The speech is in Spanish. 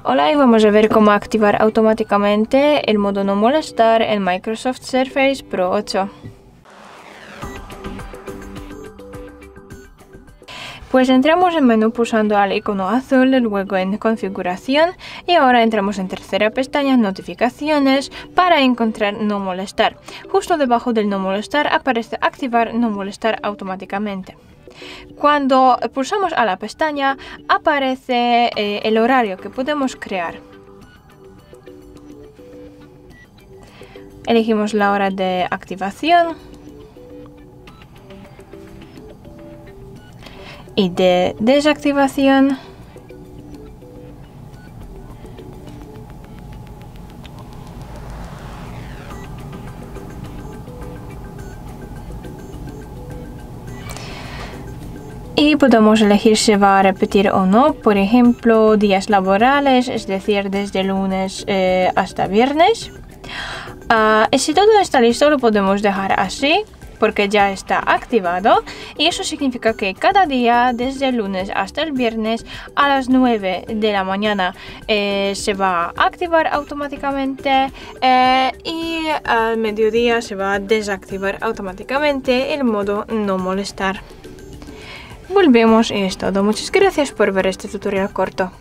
Hola y vamos a ver cómo activar automáticamente el modo no molestar en Microsoft Surface Pro 8. Pues entramos en menú pulsando al icono azul, luego en configuración y ahora entramos en tercera pestaña notificaciones para encontrar no molestar. Justo debajo del no molestar aparece activar no molestar automáticamente. Cuando pulsamos a la pestaña aparece eh, el horario que podemos crear. Elegimos la hora de activación y de desactivación. Y podemos elegir si va a repetir o no, por ejemplo, días laborales, es decir, desde lunes eh, hasta viernes. Uh, y si todo está listo, lo podemos dejar así porque ya está activado y eso significa que cada día desde el lunes hasta el viernes a las 9 de la mañana eh, se va a activar automáticamente eh, y al mediodía se va a desactivar automáticamente el modo no molestar. Volvemos y es todo. Muchas gracias por ver este tutorial corto.